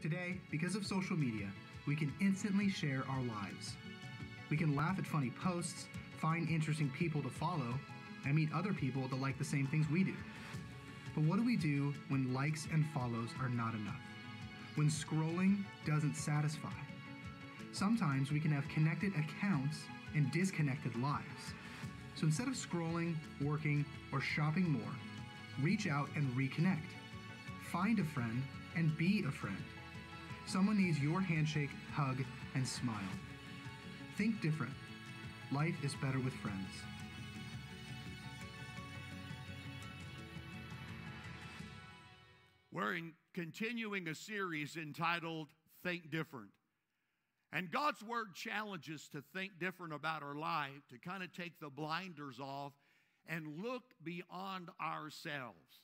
Today, because of social media, we can instantly share our lives. We can laugh at funny posts, find interesting people to follow, and meet other people that like the same things we do. But what do we do when likes and follows are not enough? When scrolling doesn't satisfy? Sometimes we can have connected accounts and disconnected lives. So instead of scrolling, working, or shopping more, reach out and reconnect. Find a friend and be a friend. Someone needs your handshake, hug, and smile. Think different. Life is better with friends. We're in continuing a series entitled Think Different. And God's Word challenges to think different about our life, to kind of take the blinders off and look beyond ourselves.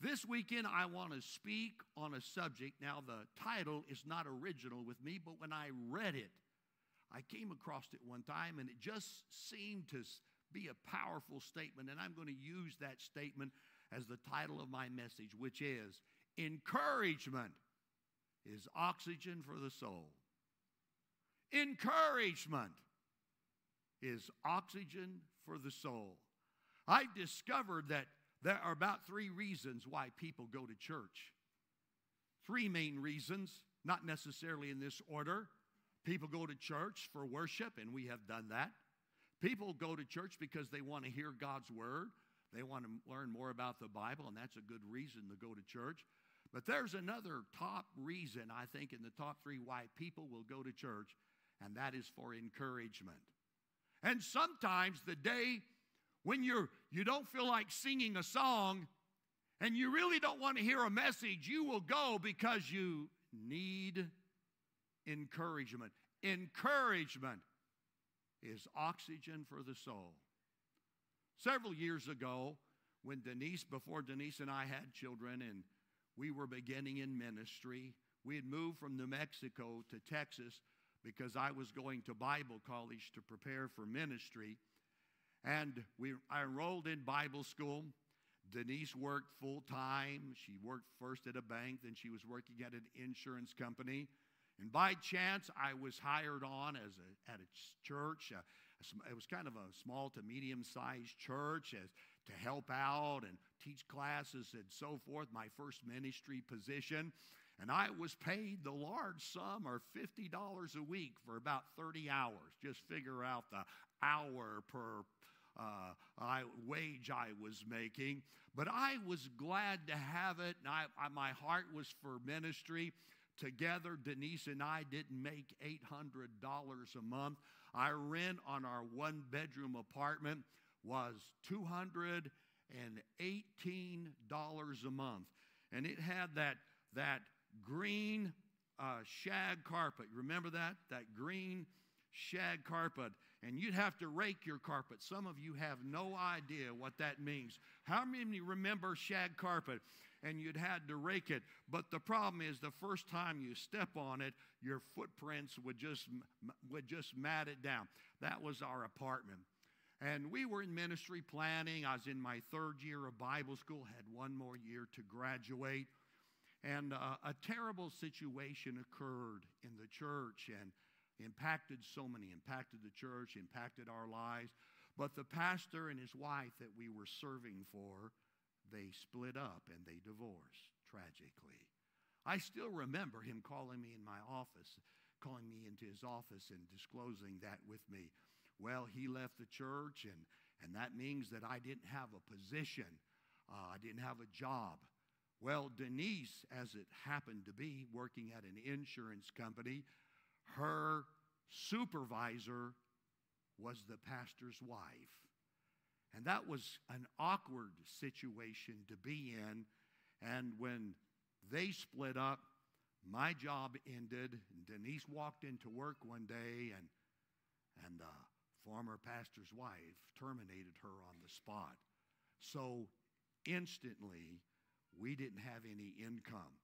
This weekend, I want to speak on a subject. Now, the title is not original with me, but when I read it, I came across it one time and it just seemed to be a powerful statement. And I'm going to use that statement as the title of my message, which is Encouragement is Oxygen for the Soul. Encouragement is oxygen for the soul. I've discovered that there are about three reasons why people go to church. Three main reasons, not necessarily in this order. People go to church for worship, and we have done that. People go to church because they want to hear God's word. They want to learn more about the Bible, and that's a good reason to go to church. But there's another top reason, I think, in the top three why people will go to church, and that is for encouragement. And sometimes the day when you're, you don't feel like singing a song and you really don't want to hear a message, you will go because you need encouragement. Encouragement is oxygen for the soul. Several years ago, when Denise, before Denise and I had children, and we were beginning in ministry, we had moved from New Mexico to Texas because I was going to Bible college to prepare for ministry. And we, I enrolled in Bible school. Denise worked full time. She worked first at a bank, then she was working at an insurance company. And by chance, I was hired on as a, at a church. It was kind of a small to medium sized church as, to help out and teach classes and so forth, my first ministry position. And I was paid the large sum, or $50 a week, for about 30 hours. Just figure out the hour per uh, I, wage I was making. But I was glad to have it, and I, I, my heart was for ministry. Together, Denise and I didn't make $800 a month. Our rent on our one bedroom apartment was $218 a month. And it had that, that green uh, shag carpet. Remember that? That green shag carpet. And you'd have to rake your carpet. Some of you have no idea what that means. How many remember shag carpet? And you'd had to rake it. But the problem is the first time you step on it, your footprints would just, would just mat it down. That was our apartment. And we were in ministry planning. I was in my third year of Bible school, had one more year to graduate. And uh, a terrible situation occurred in the church and impacted so many, impacted the church, impacted our lives. But the pastor and his wife that we were serving for, they split up and they divorced tragically. I still remember him calling me in my office, calling me into his office and disclosing that with me. Well, he left the church, and, and that means that I didn't have a position, uh, I didn't have a job. Well, Denise, as it happened to be, working at an insurance company, her supervisor was the pastor's wife. And that was an awkward situation to be in. And when they split up, my job ended. Denise walked into work one day, and, and the former pastor's wife terminated her on the spot. So instantly, we didn't have any income.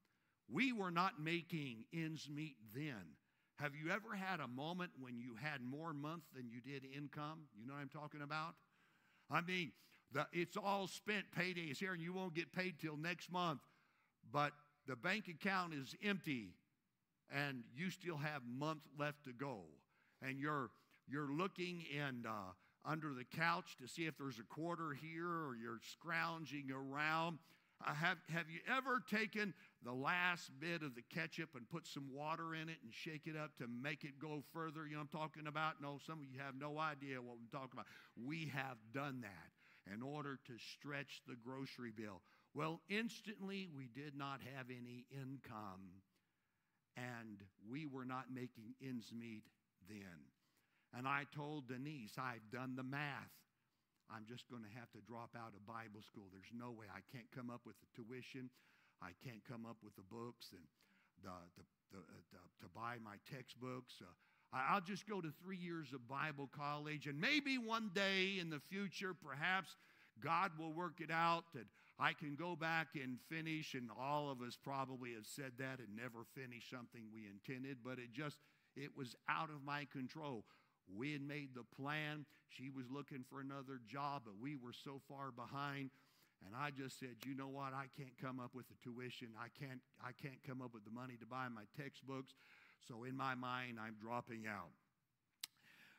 We were not making ends meet then. Have you ever had a moment when you had more month than you did income? You know what I'm talking about? I mean, the, it's all spent, payday is here, and you won't get paid till next month. But the bank account is empty and you still have month left to go, and you're you're looking in uh, under the couch to see if there's a quarter here, or you're scrounging around. Have, have you ever taken the last bit of the ketchup and put some water in it and shake it up to make it go further? You know I'm talking about? No, some of you have no idea what I'm talking about. We have done that in order to stretch the grocery bill. Well, instantly, we did not have any income, and we were not making ends meet then. And I told Denise, I've done the math. I'm just going to have to drop out of Bible school. There's no way. I can't come up with the tuition. I can't come up with the books and the, the, the, uh, the to buy my textbooks. Uh, I'll just go to three years of Bible college, and maybe one day in the future, perhaps God will work it out that I can go back and finish. And all of us probably have said that and never finished something we intended, but it just it was out of my control. We had made the plan. She was looking for another job, but we were so far behind. And I just said, you know what? I can't come up with the tuition. I can't, I can't come up with the money to buy my textbooks. So in my mind, I'm dropping out.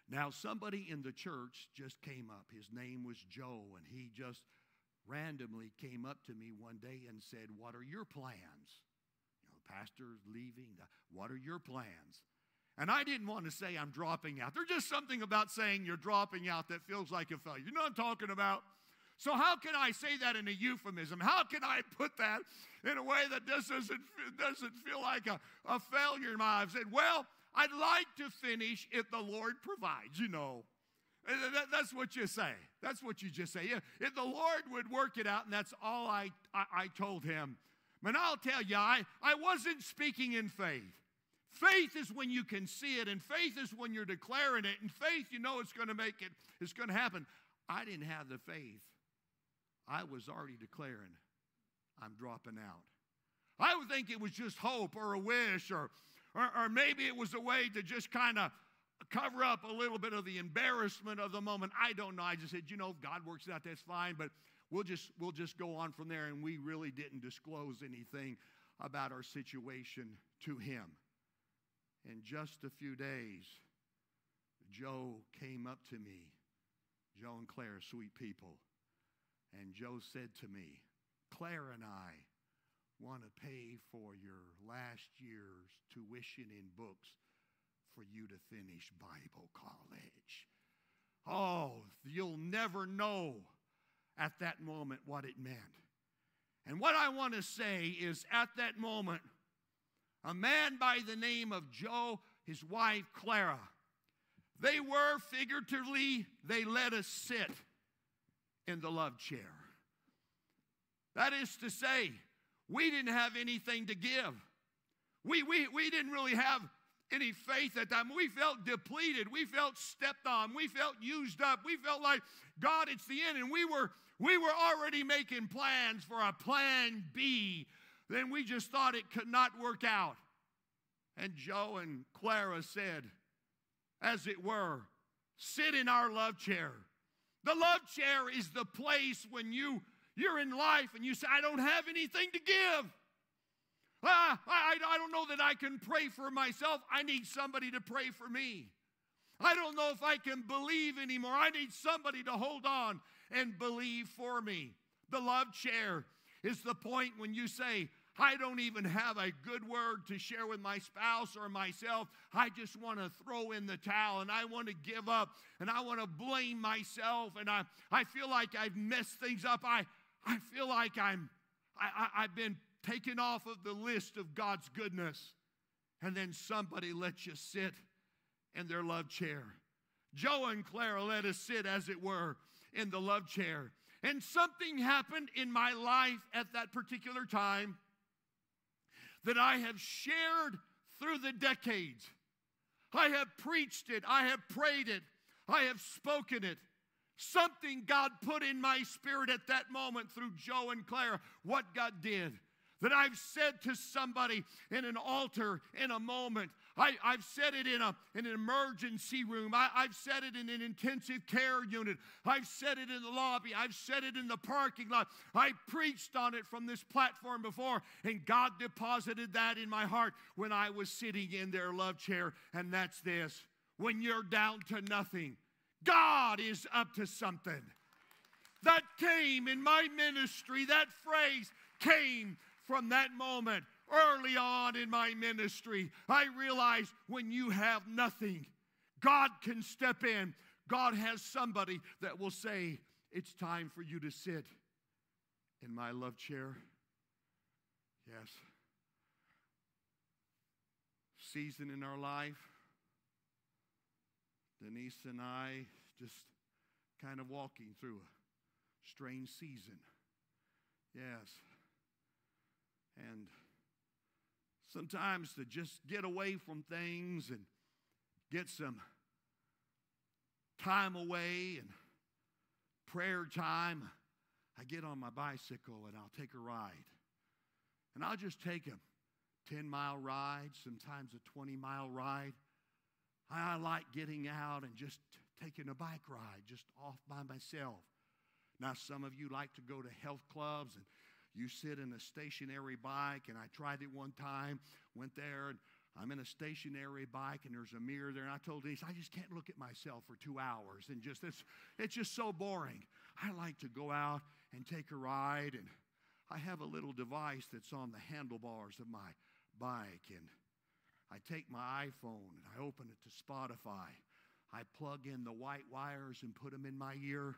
Now, somebody in the church just came up. His name was Joe, and he just randomly came up to me one day and said, What are your plans? You know, the pastor's leaving. What are your plans? And I didn't want to say I'm dropping out. There's just something about saying you're dropping out that feels like a failure. You know what I'm talking about? So, how can I say that in a euphemism? How can I put that in a way that doesn't, doesn't feel like a, a failure in my life? I said, Well, I'd like to finish if the Lord provides, you know. That's what you say. That's what you just say. If the Lord would work it out, and that's all I, I, I told him. But I'll tell you, I, I wasn't speaking in faith. Faith is when you can see it, and faith is when you're declaring it, and faith, you know it's going to make it, it's going to happen. I didn't have the faith. I was already declaring, I'm dropping out. I would think it was just hope or a wish, or, or, or maybe it was a way to just kind of cover up a little bit of the embarrassment of the moment. I don't know. I just said, you know, if God works it out, that's fine, but we'll just we'll just go on from there. And we really didn't disclose anything about our situation to him. In just a few days, Joe came up to me, Joe and Claire, sweet people, and Joe said to me, Claire and I want to pay for your last year's tuition in books for you to finish Bible college. Oh, you'll never know at that moment what it meant. And what I want to say is at that moment, a man by the name of Joe, his wife Clara. They were figuratively, they let us sit in the love chair. That is to say, we didn't have anything to give. We, we, we didn't really have any faith at that time. We felt depleted. We felt stepped on. We felt used up. We felt like, God, it's the end. And we were, we were already making plans for a plan B then we just thought it could not work out. And Joe and Clara said, as it were, sit in our love chair. The love chair is the place when you you're in life and you say, I don't have anything to give. Ah, I, I don't know that I can pray for myself. I need somebody to pray for me. I don't know if I can believe anymore. I need somebody to hold on and believe for me. The love chair is the point when you say, I don't even have a good word to share with my spouse or myself. I just want to throw in the towel and I want to give up and I want to blame myself and I, I feel like I've messed things up. I, I feel like I'm, I, I, I've been taken off of the list of God's goodness. And then somebody lets you sit in their love chair. Joe and Clara let us sit, as it were, in the love chair. And something happened in my life at that particular time that I have shared through the decades. I have preached it, I have prayed it, I have spoken it. Something God put in my spirit at that moment through Joe and Claire, what God did. that I've said to somebody in an altar in a moment. I, have said it in, a, in an emergency room. I, I've said it in an intensive care unit. I've said it in the lobby. I've said it in the parking lot. I preached on it from this platform before, and God deposited that in my heart when I was sitting in their love chair. And that's this when you're down to nothing, God is up to something. That came in my ministry, that phrase came from that moment early on in my ministry. I realized when you have nothing, God can step in. God has somebody that will say, It's time for you to sit in my love chair. Yes. Season in our life. Denise and I just kind of walking through a strange season. Yes. And sometimes to just get away from things and get some time away and prayer time, I get on my bicycle and I'll take a ride. And I'll just take a 10 mile ride, sometimes a 20 mile ride. I like getting out and just taking a bike ride just off by myself. Now, some of you like to go to health clubs and you sit in a stationary bike, and I tried it one time, went there, and I'm in a stationary bike, and there's a mirror there. And I told Denise, I just can't look at myself for two hours, and just it's it's just so boring. I like to go out and take a ride, and I have a little device that's on the handlebars of my bike, and I take my iPhone and I open it to Spotify. I plug in the white wires and put them in my ear,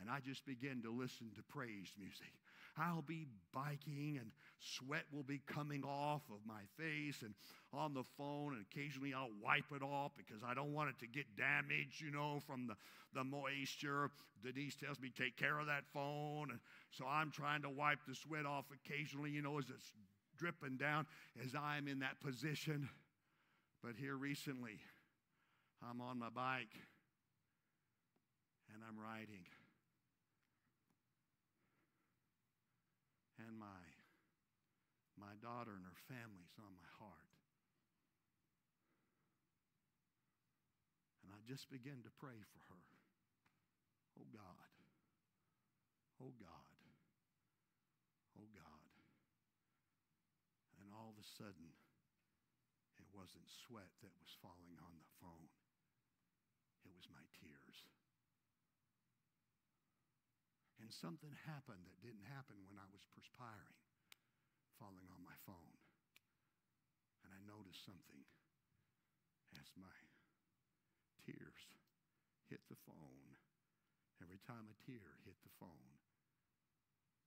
and I just begin to listen to praise music. I'll be biking and sweat will be coming off of my face and on the phone, and occasionally I'll wipe it off because I don't want it to get damaged, you know, from the, the moisture. Denise tells me, take care of that phone. And so I'm trying to wipe the sweat off occasionally, you know, as it's dripping down as I'm in that position. But here recently, I'm on my bike and I'm riding. and my, my daughter and her family's on my heart. And I just began to pray for her. Oh God. Oh God. Oh God. And all of a sudden, it wasn't sweat that was falling on the phone, it was my tears. And something happened that didn't happen when I was perspiring, falling on my phone. And I noticed something as my tears hit the phone. Every time a tear hit the phone,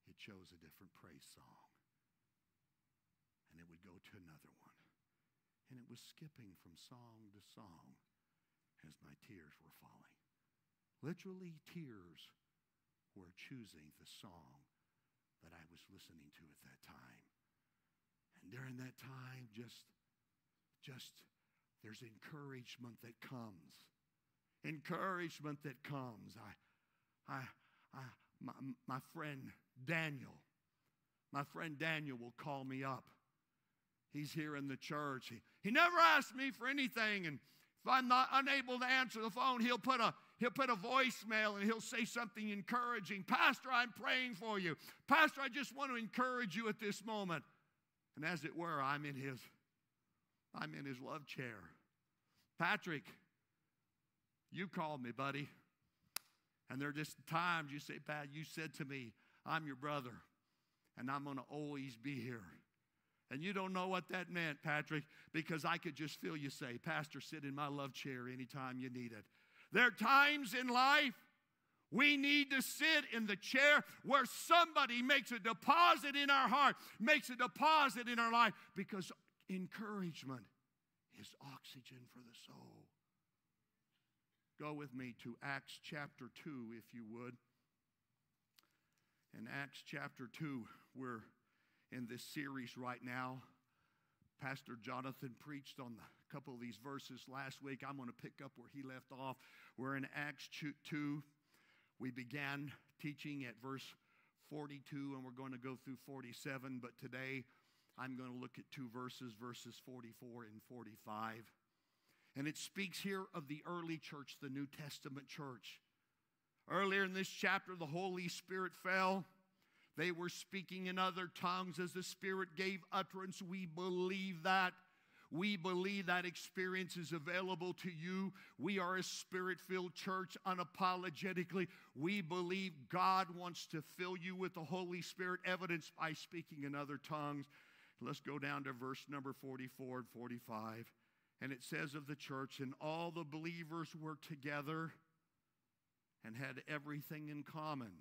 it chose a different praise song. And it would go to another one. And it was skipping from song to song as my tears were falling. Literally, tears were choosing the song that I was listening to at that time. And during that time, just, just, there's encouragement that comes. Encouragement that comes. I, I, I, my, my friend Daniel, my friend Daniel will call me up. He's here in the church. He, he never asks me for anything, and if I'm not unable to answer the phone, he'll put a he'll put a voicemail and he'll say something encouraging. Pastor, I'm praying for you. Pastor, I just want to encourage you at this moment. And as it were, I'm in his I'm in his love chair. Patrick, you called me, buddy. And there are just times you say, Pat, you said to me, I'm your brother, and I'm going to always be here. And you don't know what that meant, Patrick, because I could just feel you say, Pastor, sit in my love chair anytime you need it. There are times in life we need to sit in the chair where somebody makes a deposit in our heart, makes a deposit in our life, because encouragement is oxygen for the soul. Go with me to Acts chapter 2, if you would. In Acts chapter 2, we're in this series right now. Pastor Jonathan preached on a couple of these verses last week. I'm going to pick up where he left off. We're in Acts 2. We began teaching at verse 42 and we're going to go through 47, but today I'm going to look at two verses, verses 44 and 45. And it speaks here of the early church, the New Testament church. Earlier in this chapter, the Holy Spirit fell. They were speaking in other tongues as the Spirit gave utterance. We believe that. We believe that experience is available to you. We are a spirit filled church unapologetically. We believe God wants to fill you with the Holy Spirit, evidenced by speaking in other tongues. Let's go down to verse number 44 and 45. And it says of the church, and all the believers were together and had everything in common.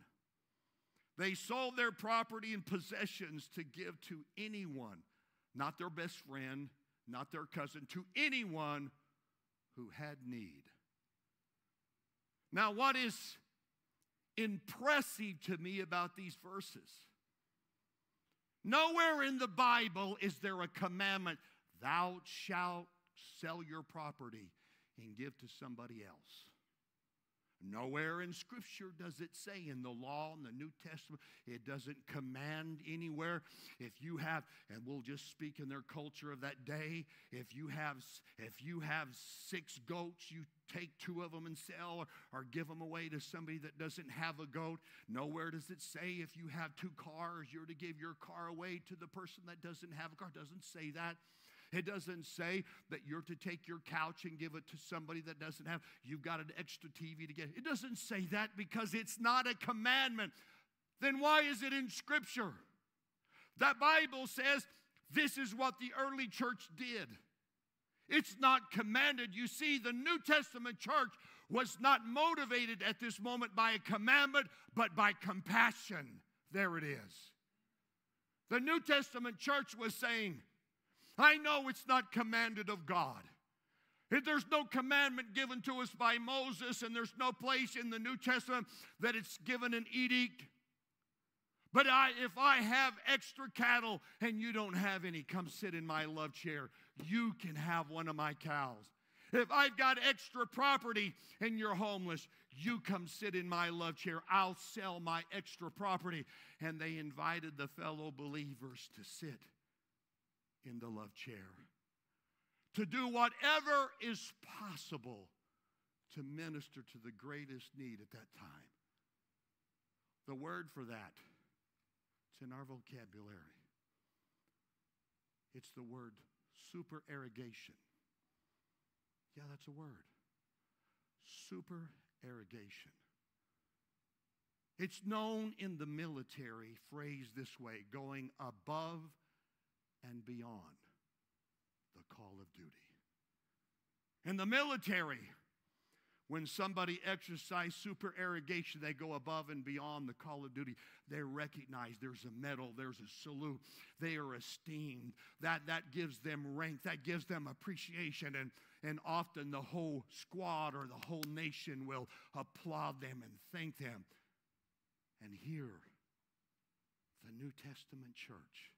They sold their property and possessions to give to anyone, not their best friend, not their cousin, to anyone who had need. Now, what is impressive to me about these verses? Nowhere in the Bible is there a commandment, thou shalt sell your property and give to somebody else. Nowhere in Scripture does it say in the law in the New Testament, it doesn't command anywhere. If you have, and we'll just speak in their culture of that day, if you have, if you have six goats, you take two of them and sell or, or give them away to somebody that doesn't have a goat. Nowhere does it say if you have two cars, you're to give your car away to the person that doesn't have a car. It doesn't say that. It doesn't say that you're to take your couch and give it to somebody that doesn't have, you've got an extra TV to get. It doesn't say that because it's not a commandment. Then why is it in Scripture? That Bible says this is what the early church did. It's not commanded. You see, the New Testament church was not motivated at this moment by a commandment, but by compassion. There it is. The New Testament church was saying, I know it's not commanded of God. There's no commandment given to us by Moses, and there's no place in the New Testament that it's given an edict. But I, if I have extra cattle and you don't have any, come sit in my love chair. You can have one of my cows. If I've got extra property and you're homeless, you come sit in my love chair. I'll sell my extra property. And they invited the fellow believers to sit in the love chair. To do whatever is possible to minister to the greatest need at that time. The word for that, it's in our vocabulary. It's the word supererogation. Yeah, that's a word. Supererogation. It's known in the military, phrased this way going above and beyond the call of duty. In the military, when somebody exercises supererogation, they go above and beyond the call of duty. They're recognized. There's a medal, there's a salute. They are esteemed. That, that gives them rank, that gives them appreciation. And, and often the whole squad or the whole nation will applaud them and thank them. And here, the New Testament church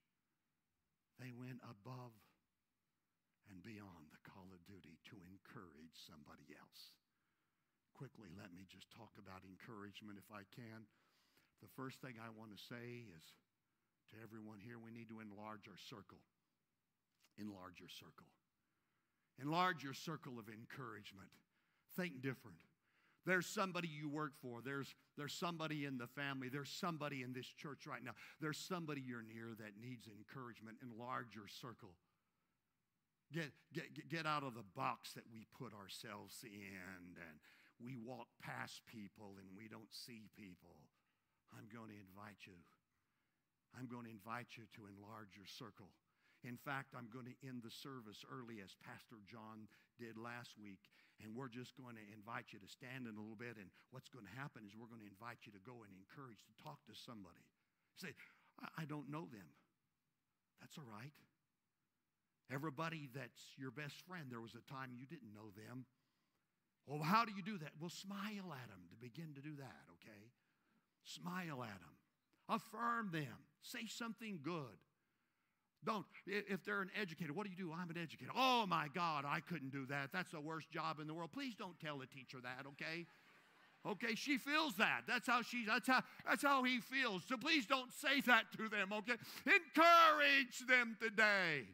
they went above and beyond the call of duty to encourage somebody else. Quickly, let me just talk about encouragement if I can. The first thing I want to say is to everyone here, we need to enlarge our circle. Enlarge your circle. Enlarge your circle of encouragement. Think different. There's somebody you work for. There's, there's somebody in the family. There's somebody in this church right now. There's somebody you're near that needs encouragement. Enlarge your circle. Get, get, get out of the box that we put ourselves in and we walk past people and we don't see people. I'm going to invite you. I'm going to invite you to enlarge your circle. In fact, I'm going to end the service early as Pastor John did last week. And we're just going to invite you to stand in a little bit. And what's going to happen is we're going to invite you to go and encourage to talk to somebody. Say, I, don't know them. That's all right. Everybody that's your best friend, there was a time you didn't know them. Well, how do you do that? Well, smile at them to begin to do that, okay? Smile at them. Affirm them. Say something good. Don't, if they're an educator, what do you do? I'm an educator. Oh my God, I couldn't do that. That's the worst job in the world. Please don't tell a teacher that, okay? Okay, she feels that. That's how she that's how that's how he feels. So please don't say that to them, okay? Encourage them today.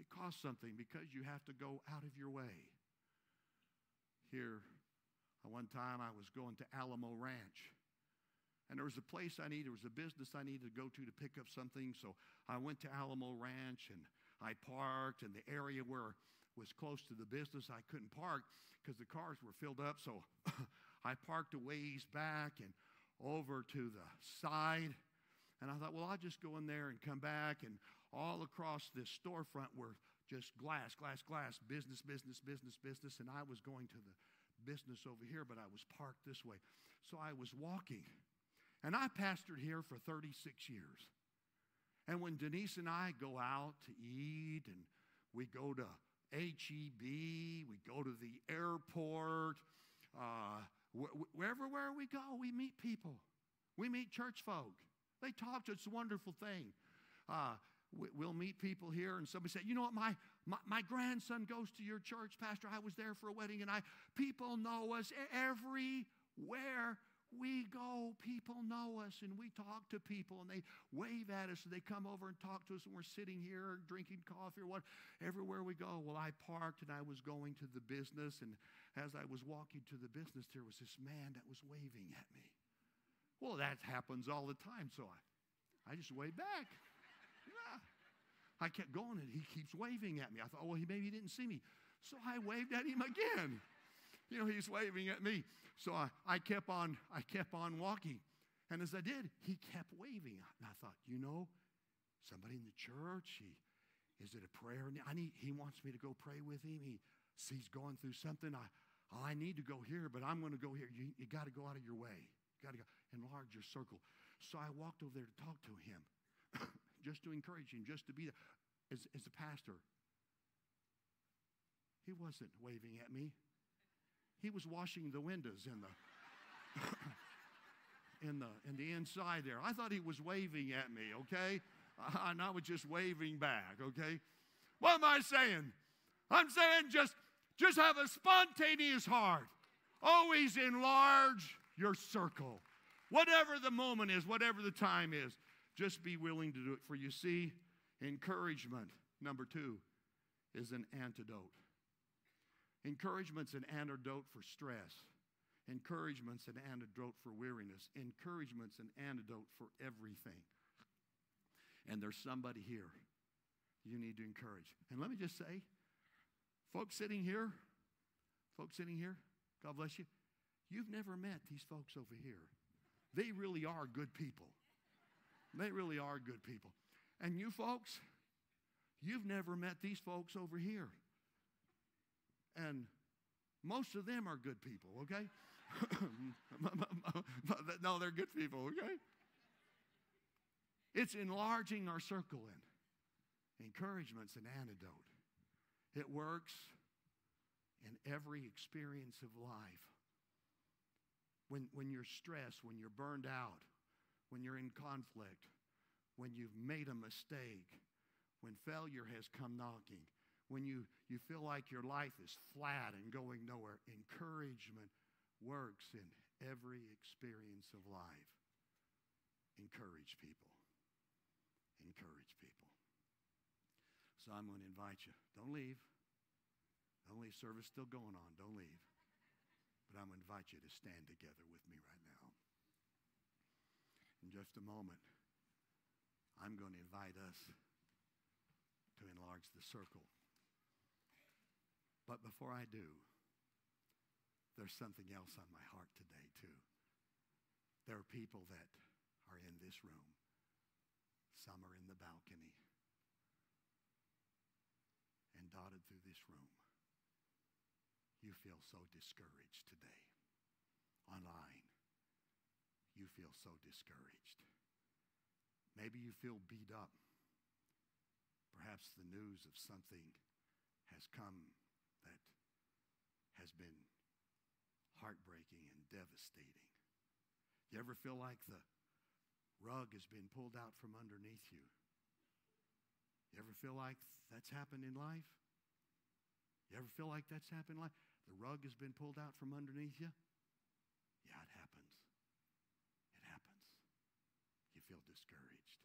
It costs something because you have to go out of your way. Here, uh, one time I was going to Alamo Ranch. And there was a place I needed, there was a business I needed to go to to pick up something. So I went to Alamo Ranch and I parked, in the area where was close to the business I couldn't park because the cars were filled up. So I parked a ways back and over to the side. And I thought, well, I'll just go in there and come back. And all across this storefront were just glass, glass, glass, business, business, business, business. And I was going to the business over here, but I was parked this way. So I was walking. And I pastored here for 36 years. And when Denise and I go out to eat and we go to HEB, we go to the airport, uh, wh- wherever where we go, we meet people. We meet church folk. They talk to us. It's a wonderful thing. Uh, we'll meet people here, and somebody say, "You know what? My, my my grandson goes to your church, Pastor. I was there for a wedding, and I people know us everywhere we go, people know us, and we talk to people, and they wave at us, and they come over and talk to us, and we're sitting here drinking coffee or what, everywhere we go. Well, I parked and I was going to the business, and as I was walking to the business, there was this man that was waving at me. Well, that happens all the time, so I, I just waved back. Yeah. I kept going, and he keeps waving at me. I thought, well, he maybe he didn't see me. So I waved at him again. You know, he's waving at me. So I, I kept on, I kept on walking. And as I did, he kept waving. And I thought, you know, somebody in the church, he, is it a prayer? I need, he wants me to go pray with him. He, he's going through something. I, I need to go here, but I'm going to go here. You, you got to go out of your way. You got to go enlarge your circle. So I walked over there to talk to him, just to encourage him, just to be there. As, as a pastor, he wasn't waving at me. He was washing the windows in the in the in the inside there. I thought he was waving at me, okay? And I was just waving back, okay? What am I saying? I'm saying just just have a spontaneous heart. Always enlarge your circle. Whatever the moment is, whatever the time is, just be willing to do it. For you see, encouragement, number two, is an antidote. Encouragement's an antidote for stress. Encouragement's an antidote for weariness. Encouragement's an antidote for everything. And there's somebody here you need to encourage. And let me just say, folks sitting here, folks sitting here, God bless you, you've never met these folks over here. They really are good people. They really are good people. And you folks, you've never met these folks over here. And most of them are good people, okay? no, they're good people, okay? It's enlarging our circle in. encouragement's an antidote. It works in every experience of life. When, when you're stressed, when you're burned out, when you're in conflict, when you've made a mistake, when failure has come knocking, when you, you feel like your life is flat and going nowhere, encouragement works in every experience of life. Encourage people. Encourage people. So I'm going to invite you. Don't leave. Leave. Service still going on. Don't leave. But I'm going to invite you to stand together with me right now. In just a moment, I'm going to invite us to enlarge the circle. But before I do, there's something else on my heart today, too. There are people that are in this room, some are in the balcony, and dotted through this room. You feel so discouraged today. Online, you feel so discouraged. Maybe you feel beat up. Perhaps the news of something has come that has been heartbreaking and devastating. You ever feel like the rug has been pulled out from underneath you? You ever feel like that's happened in life? You ever feel like that's happened in life? The rug has been pulled out from underneath you? Yeah, it happens. It happens. You feel discouraged.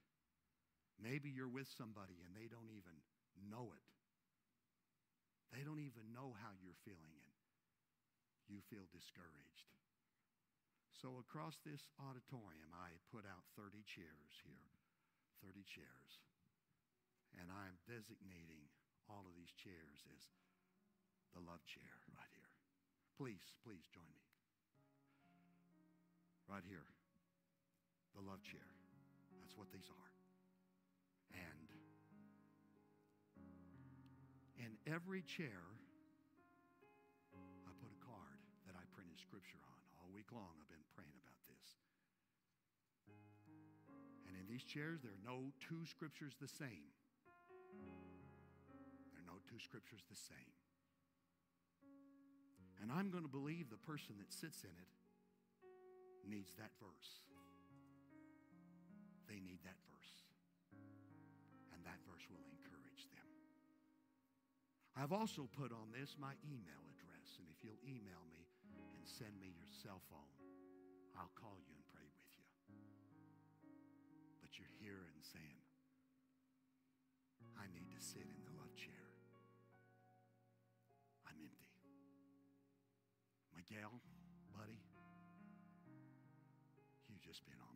Maybe you're with somebody and they don't even know it. Even know how you're feeling and you feel discouraged. So across this auditorium, I put out 30 chairs here, 30 chairs. And I'm designating all of these chairs as the love chair right here. Please, please join me. Right here, the love chair. That's what these are. And in every chair, I put a card that I printed scripture on. All week long, I've been praying about this. And in these chairs, there are no two scriptures the same. There are no two scriptures the same. And I'm going to believe the person that sits in it needs that verse. They need that verse. And that verse will encourage. I've also put on this my email address. And if you'll email me and send me your cell phone, I'll call you and pray with you. But you're here and saying, I need to sit in the love chair. I'm empty. Miguel, buddy, you've just been on